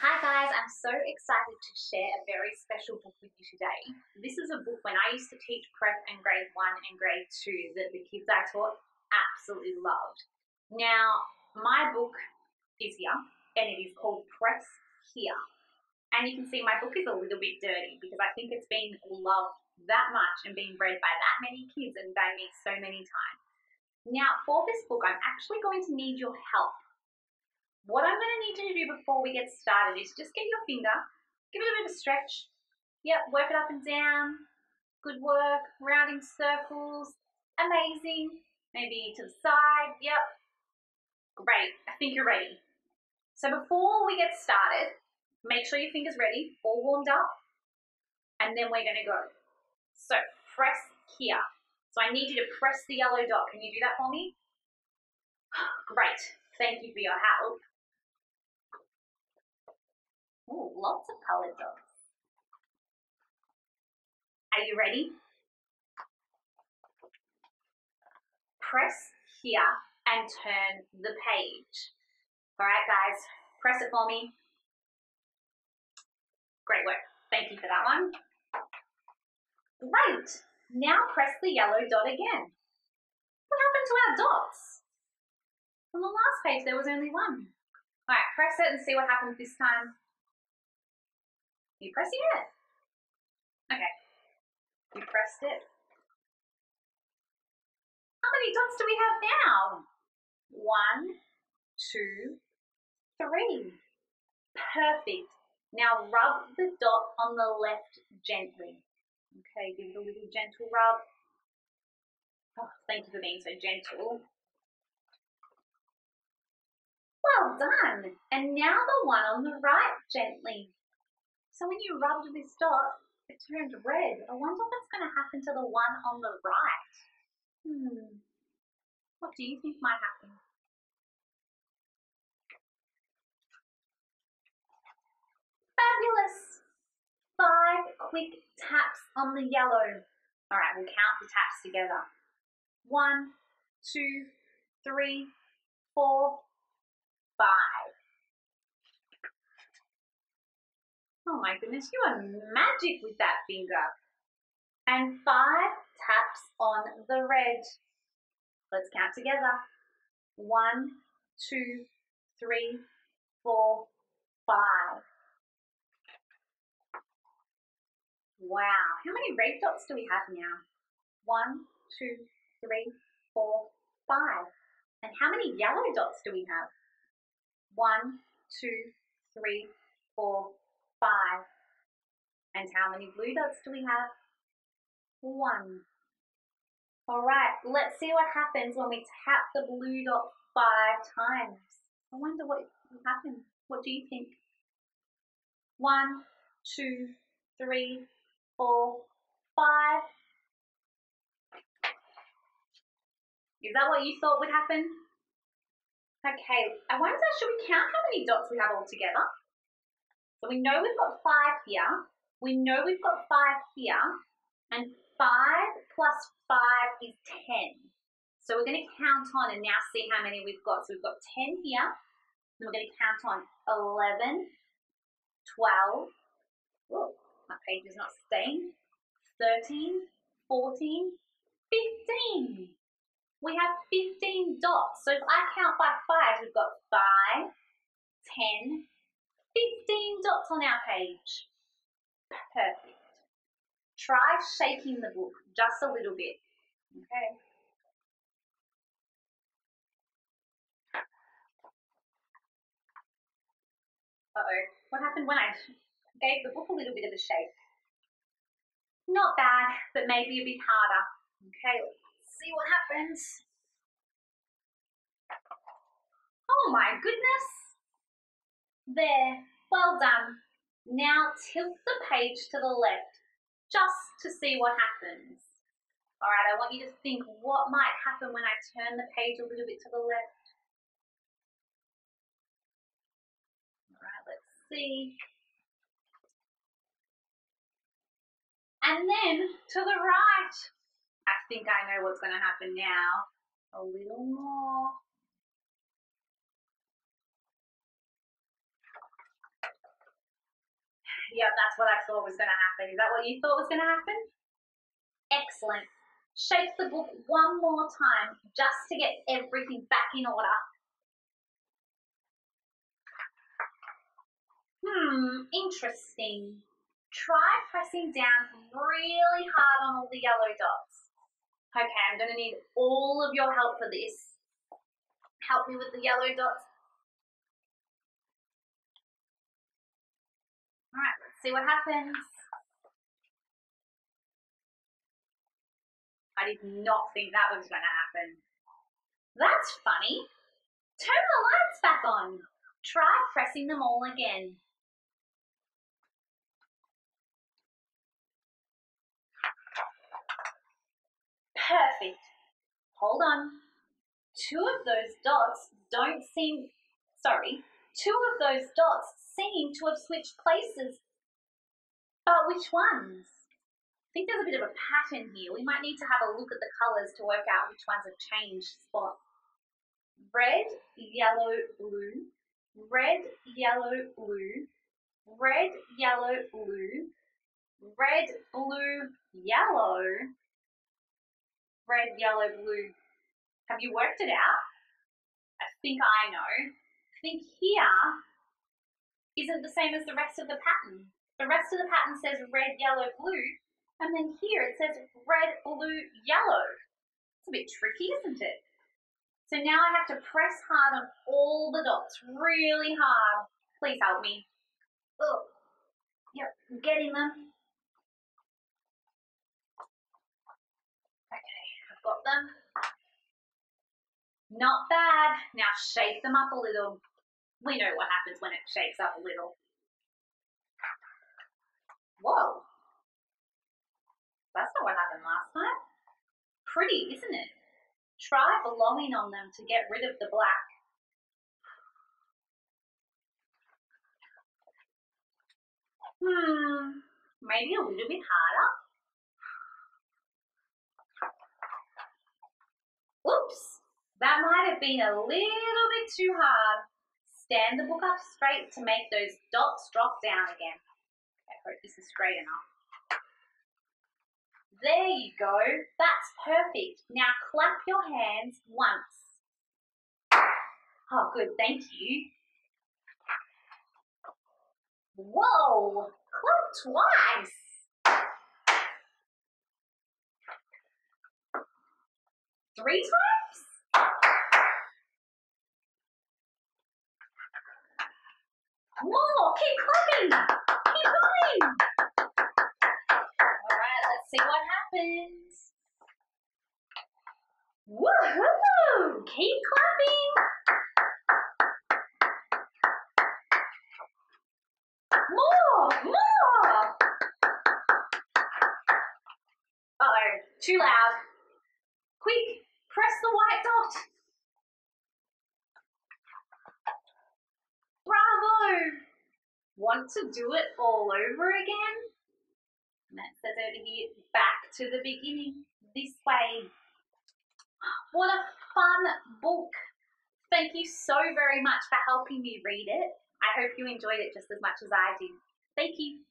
Hi guys, I'm so excited to share a very special book with you today. This is a book when I used to teach prep and grade 1 and grade 2 that the kids I taught absolutely loved. Now, my book is here and it is called Press Here. And you can see my book is a little bit dirty because I think it's been loved that much and being read by that many kids and by me so many times. Now, for this book, I'm actually going to need your help what I'm going to need to do before we get started is just get your finger, give it a bit of a stretch. Yep, work it up and down. Good work. Rounding circles. Amazing. Maybe to the side. Yep. Great. I think you're ready. So before we get started, make sure your finger's ready, all warmed up, and then we're going to go. So press here. So I need you to press the yellow dot. Can you do that for me? Great. Thank you for your help. Ooh, lots of colored dots. Are you ready? Press here and turn the page. All right, guys, press it for me. Great work. Thank you for that one. Great. Now press the yellow dot again. What happened to our dots? On the last page, there was only one. All right, press it and see what happens this time. You pressing it? Okay. You pressed it. How many dots do we have now? One, two, three. Perfect. Now rub the dot on the left gently. Okay, give it a little gentle rub. Oh, thank you for being so gentle. Well done. And now the one on the right gently. So when you rubbed this dot, it turned red. I wonder what's going to happen to the one on the right. Hmm. What do you think might happen? Fabulous! Five quick taps on the yellow. All right, we'll count the taps together. One, two, three, four, five. Oh my goodness, you are magic with that finger. And five taps on the red. Let's count together. One, two, three, four, five. Wow, how many red dots do we have now? One, two, three, four, five. And how many yellow dots do we have? One, two, three, four, five. And how many blue dots do we have? One. All right, let's see what happens when we tap the blue dot five times. I wonder what will happen. What do you think? One, two, three, four, five. Is that what you thought would happen? Okay, I wonder, should we count how many dots we have all together? So we know we've got five here. We know we've got five here. And five plus five is 10. So we're going to count on and now see how many we've got. So we've got 10 here. And we're going to count on 11, 12, oh, my page is not staying, 13, 14, 15. We have 15 dots. So if I count by five, we've got 5, 10, 15 dots on our page. Perfect. Try shaking the book just a little bit. Okay. Uh-oh. What happened when I gave the book a little bit of a shake? Not bad, but maybe a bit harder. Okay, let's see what happens. Oh my goodness. There, well done. Now tilt the page to the left just to see what happens. All right, I want you to think what might happen when I turn the page a little bit to the left. All right, let's see. And then to the right. I think I know what's going to happen now. A little more. Yep, that's what I thought was going to happen. Is that what you thought was going to happen? Excellent. Shake the book one more time just to get everything back in order. Hmm, interesting. Try pressing down really hard on all the yellow dots. Okay, I'm going to need all of your help for this. Help me with the yellow dots. All right, let's see what happens. I did not think that was going to happen. That's funny. Turn the lights back on. Try pressing them all again. Perfect. Hold on. Two of those dots don't seem, sorry, two of those dots seem to have switched places. But which ones? I think there's a bit of a pattern here. We might need to have a look at the colours to work out which ones have changed spot. Red, yellow, blue. Red, yellow, blue. Red, yellow, blue. Red, blue, yellow red, yellow, blue. Have you worked it out? I think I know. I think here isn't the same as the rest of the pattern. The rest of the pattern says red, yellow, blue, and then here it says red, blue, yellow. It's a bit tricky, isn't it? So now I have to press hard on all the dots, really hard. Please help me. Oh, yep, I'm getting them. Okay, I've got them. Not bad. Now shake them up a little. We know what happens when it shakes up a little. Whoa. That's not what happened last time. Pretty, isn't it? Try blowing on them to get rid of the black. Hmm, maybe a little bit harder. Oops, that might have been a little bit too hard. Stand the book up straight to make those dots drop down again. I hope this is straight enough. There you go. That's perfect. Now clap your hands once. Oh, good. Thank you. Whoa! Clap twice. three times? More, keep clapping, going. All right, let's see what happens. Woohoo! Keep clapping. More, more. Uh oh, too loud. Quick, Press the white dot. Want to do it all over again? And that says over here, back to the beginning, this way. What a fun book. Thank you so very much for helping me read it. I hope you enjoyed it just as much as I did. Thank you.